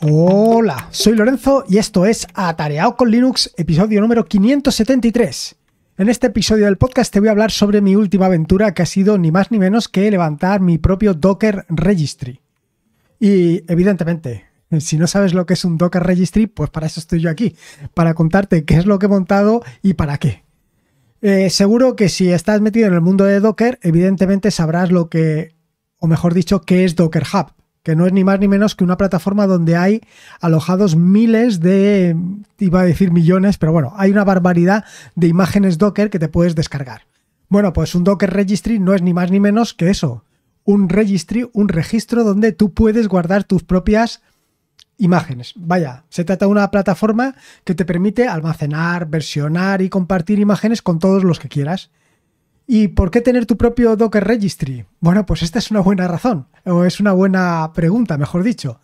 Hola, soy Lorenzo y esto es Atareado con Linux, episodio número 573. En este episodio del podcast te voy a hablar sobre mi última aventura que ha sido ni más ni menos que levantar mi propio Docker Registry. Y evidentemente, si no sabes lo que es un Docker Registry, pues para eso estoy yo aquí, para contarte qué es lo que he montado y para qué. Eh, seguro que si estás metido en el mundo de Docker, evidentemente sabrás lo que, o mejor dicho, qué es Docker Hub que no es ni más ni menos que una plataforma donde hay alojados miles de, iba a decir millones, pero bueno, hay una barbaridad de imágenes Docker que te puedes descargar. Bueno, pues un Docker Registry no es ni más ni menos que eso, un registry, un registro donde tú puedes guardar tus propias imágenes. Vaya, se trata de una plataforma que te permite almacenar, versionar y compartir imágenes con todos los que quieras. ¿Y por qué tener tu propio Docker Registry? Bueno, pues esta es una buena razón, o es una buena pregunta, mejor dicho.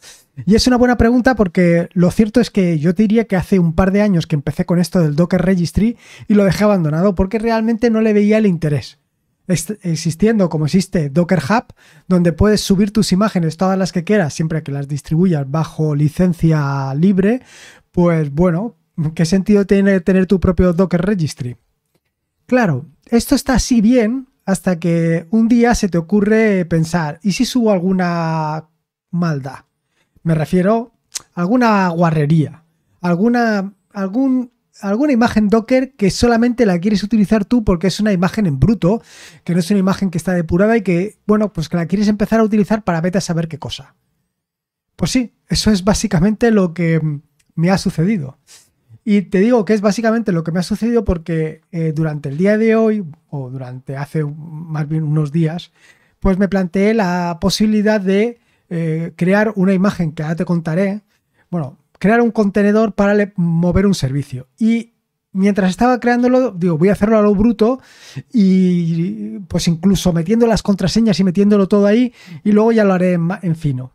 Y es una buena pregunta porque lo cierto es que yo te diría que hace un par de años que empecé con esto del Docker Registry y lo dejé abandonado porque realmente no le veía el interés. Existiendo como existe Docker Hub, donde puedes subir tus imágenes todas las que quieras, siempre que las distribuyas bajo licencia libre, pues bueno, ¿qué sentido tiene tener tu propio Docker Registry? Claro, esto está así bien hasta que un día se te ocurre pensar, ¿y si subo alguna maldad? Me refiero a alguna guarrería, alguna, algún, alguna imagen Docker que solamente la quieres utilizar tú porque es una imagen en bruto, que no es una imagen que está depurada y que, bueno, pues que la quieres empezar a utilizar para vete a saber qué cosa. Pues sí, eso es básicamente lo que me ha sucedido. Y te digo que es básicamente lo que me ha sucedido porque eh, durante el día de hoy, o durante hace más bien unos días, pues me planteé la posibilidad de eh, crear una imagen que ahora te contaré. Bueno, crear un contenedor para mover un servicio. Y mientras estaba creándolo, digo, voy a hacerlo a lo bruto y pues incluso metiendo las contraseñas y metiéndolo todo ahí y luego ya lo haré en, en fino.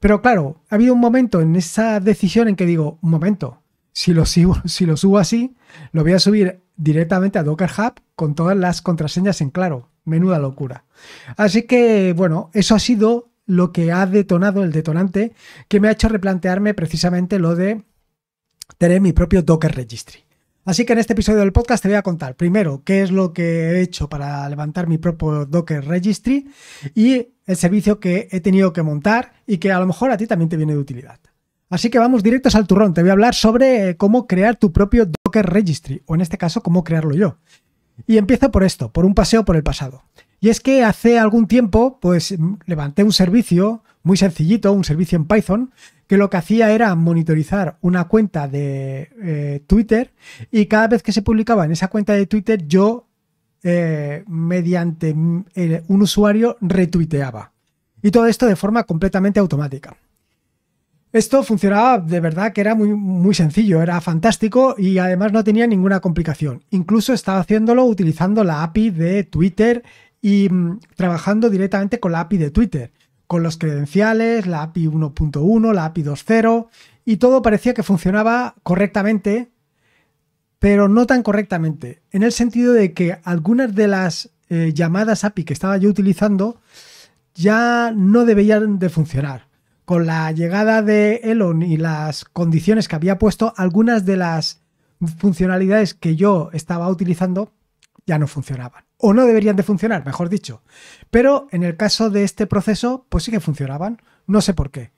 Pero claro, ha habido un momento en esa decisión en que digo, un momento, si lo, subo así, lo voy a subir directamente a Docker Hub con todas las contraseñas en claro. Menuda locura. Así que, bueno, eso ha sido lo que ha detonado el detonante que me ha hecho replantearme precisamente lo de tener mi propio Docker Registry. Así que en este episodio del podcast te voy a contar primero qué es lo que he hecho para levantar mi propio Docker Registry y el servicio que he tenido que montar y que a lo mejor a ti también te viene de utilidad. Así que vamos directos al turrón. Te voy a hablar sobre cómo crear tu propio Docker Registry, o en este caso, cómo crearlo yo. Y empiezo por esto, por un paseo por el pasado. Y es que hace algún tiempo, pues levanté un servicio muy sencillito, un servicio en Python, que lo que hacía era monitorizar una cuenta de eh, Twitter y cada vez que se publicaba en esa cuenta de Twitter, yo, eh, mediante eh, un usuario, retuiteaba. Y todo esto de forma completamente automática. Esto funcionaba de verdad que era muy, muy sencillo, era fantástico y además no tenía ninguna complicación. Incluso estaba haciéndolo utilizando la API de Twitter y mm, trabajando directamente con la API de Twitter, con los credenciales, la API 1.1, la API 2.0 y todo parecía que funcionaba correctamente, pero no tan correctamente, en el sentido de que algunas de las eh, llamadas API que estaba yo utilizando ya no deberían de funcionar con la llegada de Elon y las condiciones que había puesto, algunas de las funcionalidades que yo estaba utilizando ya no funcionaban. O no deberían de funcionar, mejor dicho. Pero en el caso de este proceso, pues sí que funcionaban. No sé por qué.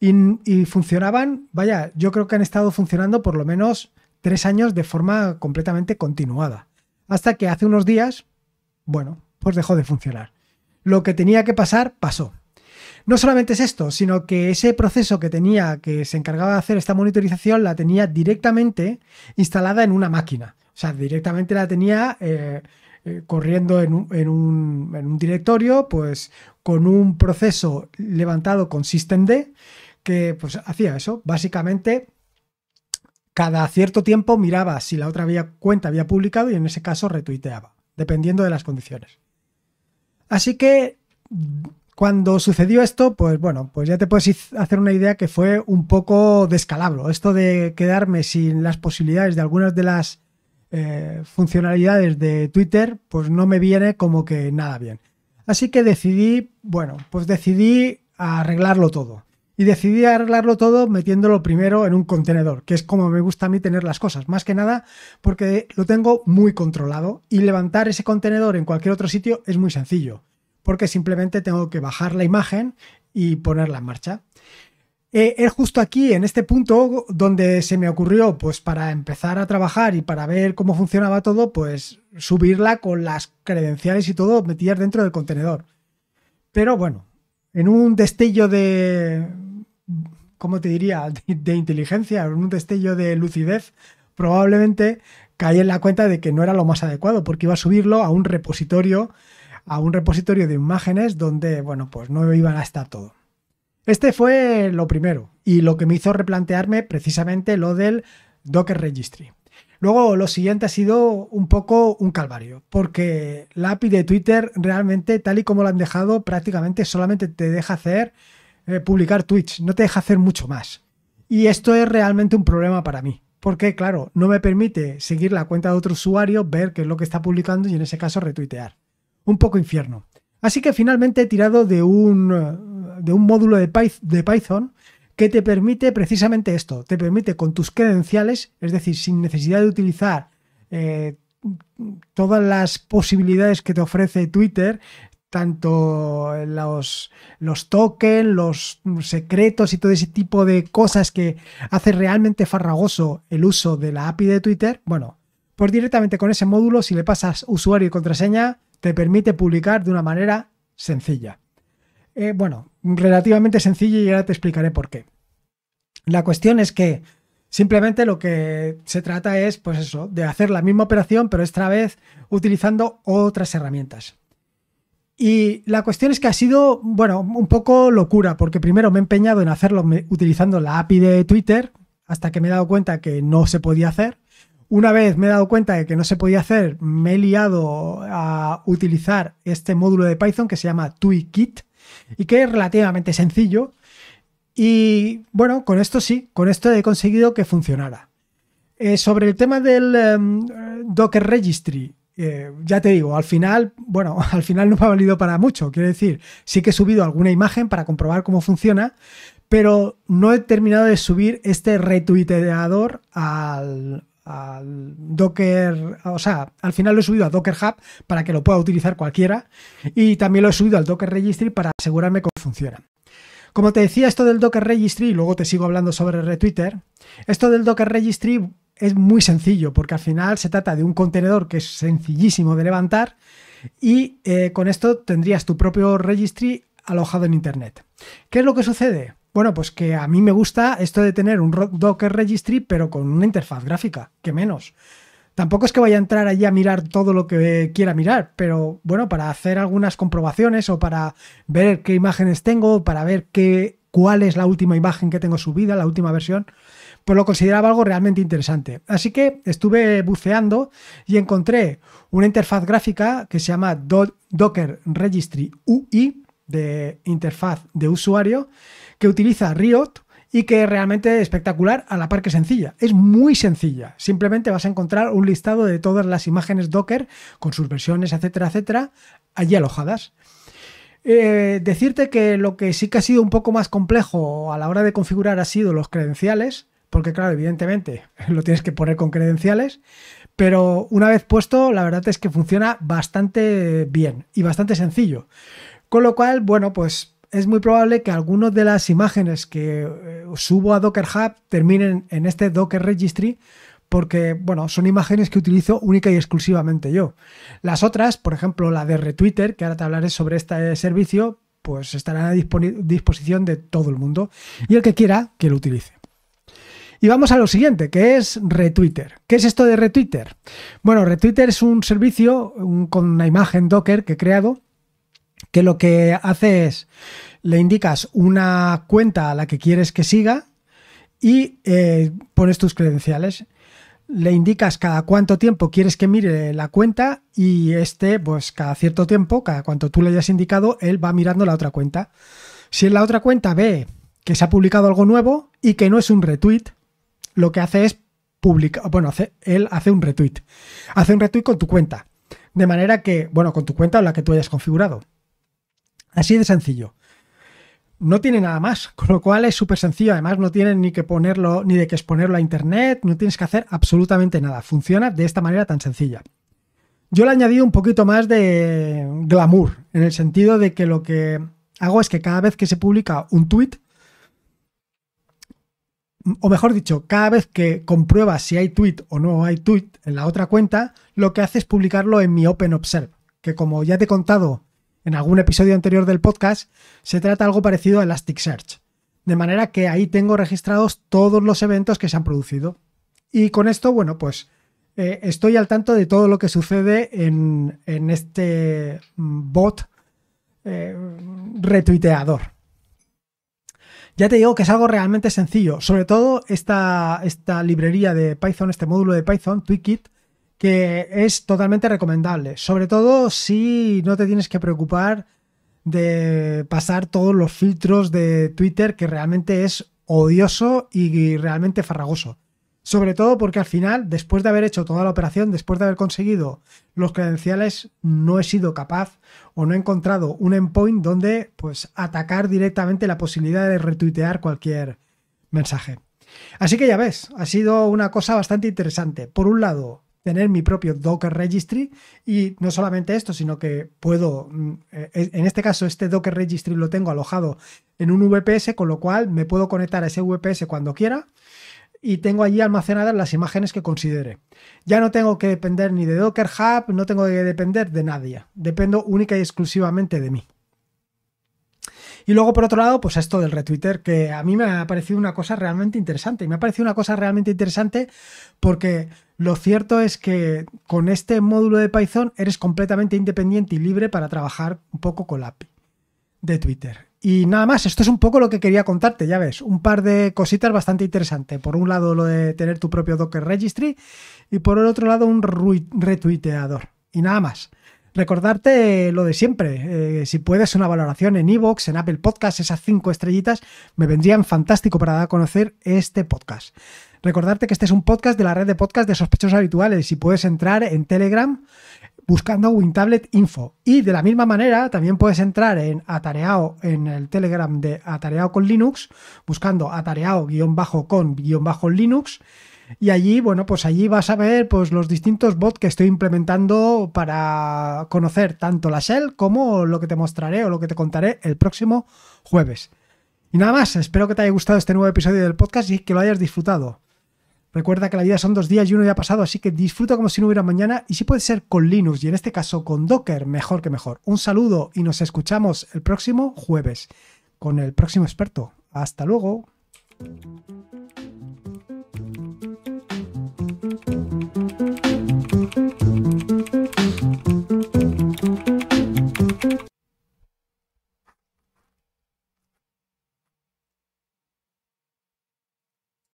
Y, funcionaban, vaya, yo creo que han estado funcionando por lo menos tres años de forma completamente continuada. Hasta que hace unos días, bueno, pues dejó de funcionar. Lo que tenía que pasar, pasó. No solamente es esto, sino que ese proceso que tenía, que se encargaba de hacer esta monitorización, la tenía directamente instalada en una máquina. O sea, directamente la tenía eh, eh, corriendo en un, directorio, pues con un proceso levantado con systemd, que pues hacía eso. Básicamente, cada cierto tiempo miraba si la otra cuenta había publicado y en ese caso retuiteaba, dependiendo de las condiciones. Así que cuando sucedió esto, pues bueno, pues ya te puedes hacer una idea que fue un poco descalabro. Esto de quedarme sin las posibilidades de algunas de las eh, funcionalidades de Twitter, pues no me viene como que nada bien. Así que decidí, bueno, pues decidí arreglarlo todo. y decidí arreglarlo todo metiéndolo primero en un contenedor, que es como me gusta a mí tener las cosas, más que nada porque lo tengo muy controlado y levantar ese contenedor en cualquier otro sitio es muy sencillo, porque simplemente tengo que bajar la imagen y ponerla en marcha. Eh, es justo aquí, en este punto, donde se me ocurrió, pues para empezar a trabajar y para ver cómo funcionaba todo, pues subirla con las credenciales y todo metidas dentro del contenedor. Pero bueno, en un destello de, ¿cómo te diría?, de, inteligencia, en un destello de lucidez, probablemente caí en la cuenta de que no era lo más adecuado, porque iba a subirlo a un repositorio, a un repositorio de imágenes donde, bueno, pues no iban a estar todo. Este fue lo primero y lo que me hizo replantearme precisamente lo del Docker Registry. Luego lo siguiente ha sido un poco un calvario, porque la API de Twitter realmente, tal y como lo han dejado, prácticamente solamente te deja hacer eh, publicar tweets, no te deja hacer mucho más. Y esto es realmente un problema para mí, porque claro, no me permite seguir la cuenta de otro usuario, ver qué es lo que está publicando y en ese caso retuitear. Un poco infierno. Así que finalmente he tirado de un, de un módulo de Python que te permite precisamente esto, te permite con tus credenciales, es decir, sin necesidad de utilizar eh, todas las posibilidades que te ofrece Twitter, tanto los, los tokens, los secretos y todo ese tipo de cosas que hace realmente farragoso el uso de la API de Twitter, bueno, pues directamente con ese módulo, si le pasas usuario y contraseña, te permite publicar de una manera sencilla. Eh, bueno, relativamente sencilla y ahora te explicaré por qué. La cuestión es que simplemente lo que se trata es, pues eso, de hacer la misma operación, pero esta vez utilizando otras herramientas. Y la cuestión es que ha sido, bueno, un poco locura, porque primero me he empeñado en hacerlo utilizando la API de Twitter, hasta que me he dado cuenta que no se podía hacer. Una vez me he dado cuenta de que no se podía hacer, me he liado a utilizar este módulo de Python que se llama TweeKit y que es relativamente sencillo. Y bueno, con esto sí, con esto he conseguido que funcionara. Eh, sobre el tema del em, Docker Registry, eh, ya te digo, al final, bueno, al final no me ha valido para mucho. Quiero decir, sí que he subido alguna imagen para comprobar cómo funciona, pero no he terminado de subir este retuiteador al, al Docker, o sea, al final lo he subido a Docker Hub para que lo pueda utilizar cualquiera y también lo he subido al Docker Registry para asegurarme cómo funciona. Como te decía, esto del Docker Registry, luego te sigo hablando sobre Retwitter, esto del Docker Registry es muy sencillo porque al final se trata de un contenedor que es sencillísimo de levantar y eh, con esto tendrías tu propio registry alojado en Internet. ¿Qué es lo que sucede? Bueno, pues que a mí me gusta esto de tener un Docker Registry pero con una interfaz gráfica, que menos. Tampoco es que vaya a entrar allí a mirar todo lo que quiera mirar, pero bueno, para hacer algunas comprobaciones o para ver qué imágenes tengo, para ver qué, cuál es la última imagen que tengo subida, la última versión, pues lo consideraba algo realmente interesante. Así que estuve buceando y encontré una interfaz gráfica que se llama Docker Registry UI, de interfaz de usuario, que utiliza Riot y que es realmente espectacular a la par que sencilla. Es muy sencilla. Simplemente vas a encontrar un listado de todas las imágenes Docker con sus versiones, etcétera, etcétera, allí alojadas. Eh, decirte que lo que sí que ha sido un poco más complejo a la hora de configurar ha sido los credenciales porque claro, evidentemente lo tienes que poner con credenciales, pero una vez puesto, la verdad es que funciona bastante bien y bastante sencillo. Con lo cual, bueno, pues es muy probable que algunas de las imágenes que eh, subo a Docker Hub terminen en este Docker Registry porque, bueno, son imágenes que utilizo única y exclusivamente yo. Las otras, por ejemplo, la de Retwitter, que ahora te hablaré sobre este servicio, pues estarán a disposición de todo el mundo y el que quiera que lo utilice. Y vamos a lo siguiente, que es Retwitter. ¿Qué es esto de Retwitter? Bueno, Retwitter es un servicio con una imagen Docker que he creado, que lo que hace es, le indicas una cuenta a la que quieres que siga y eh, pones tus credenciales. Le indicas cada cuánto tiempo quieres que mire la cuenta y este, pues cada cierto tiempo, cada cuanto tú le hayas indicado, él va mirando la otra cuenta. Si en la otra cuenta ve que se ha publicado algo nuevo y que no es un retweet, lo que hace es publicar, bueno, hace, él hace un retweet. Hace un retweet con tu cuenta. De manera que, bueno, con tu cuenta o la que tú hayas configurado. Así de sencillo. no tiene nada más, con lo cual es súper sencillo. Además, no tienes ni que ponerlo, ni de que exponerlo a internet, no tienes que hacer absolutamente nada. Funciona de esta manera tan sencilla. Yo le he añadido un poquito más de glamour, en el sentido de que lo que hago es que cada vez que se publica un tweet, o mejor dicho, cada vez que comprueba si hay tweet o no hay tweet en la otra cuenta, lo que hace es publicarlo en mi Open Observe, que como ya te he contado en algún episodio anterior del podcast, se trata algo parecido a Elasticsearch. De manera que ahí tengo registrados todos los eventos que se han producido. Y con esto, bueno, pues eh, estoy al tanto de todo lo que sucede en, este mm, bot eh, retuiteador. Ya te digo que es algo realmente sencillo. Sobre todo esta, esta librería de Python, este módulo de Python, Tweakit, que es totalmente recomendable. Sobre todo si no te tienes que preocupar de pasar todos los filtros de Twitter, que realmente es odioso y realmente farragoso. Sobre todo porque al final, después de haber hecho toda la operación, después de haber conseguido los credenciales, no he sido capaz o no he encontrado un endpoint donde pues atacar directamente la posibilidad de retuitear cualquier mensaje. Así que ya ves, ha sido una cosa bastante interesante. Por un lado, tener mi propio Docker Registry y no solamente esto, sino que puedo, mm, eh, en este caso este Docker Registry lo tengo alojado en un VPS, con lo cual me puedo conectar a ese VPS cuando quiera y tengo allí almacenadas las imágenes que considere. Ya no tengo que depender ni de Docker Hub, no tengo que depender de nadie. Dependo única y exclusivamente de mí. Y luego, por otro lado, pues esto del retweeter, que a mí me ha parecido una cosa realmente interesante. Y me ha parecido una cosa realmente interesante porque lo cierto es que con este módulo de Python eres completamente independiente y libre para trabajar un poco con la API de Twitter. Y nada más, esto es un poco lo que quería contarte, ya ves, un par de cositas bastante interesantes. Por un lado lo de tener tu propio Docker Registry y por el otro lado un retuiteador. Y nada más. Recordarte lo de siempre, eh, si puedes una valoración en Evox, en Apple Podcast, esas cinco estrellitas, me vendrían fantástico para dar a conocer este podcast. Recordarte que este es un podcast de la red de podcast de sospechosos habituales y puedes entrar en Telegram buscando WinTablet Info. Y de la misma manera, también puedes entrar en Atareao, en el Telegram de Atareao con Linux, buscando Atareao-con-Linux. Y allí, bueno, pues allí vas a ver pues, los distintos bots que estoy implementando para conocer tanto la shell como lo que te mostraré o lo que te contaré el próximo jueves. Y nada más, espero que te haya gustado este nuevo episodio del podcast y que lo hayas disfrutado. Recuerda que la vida son dos días y uno ya ha pasado, así que disfruta como si no hubiera mañana y si puede ser con Linux y en este caso con Docker, mejor que mejor. Un saludo y nos escuchamos el próximo jueves con el próximo experto. Hasta luego.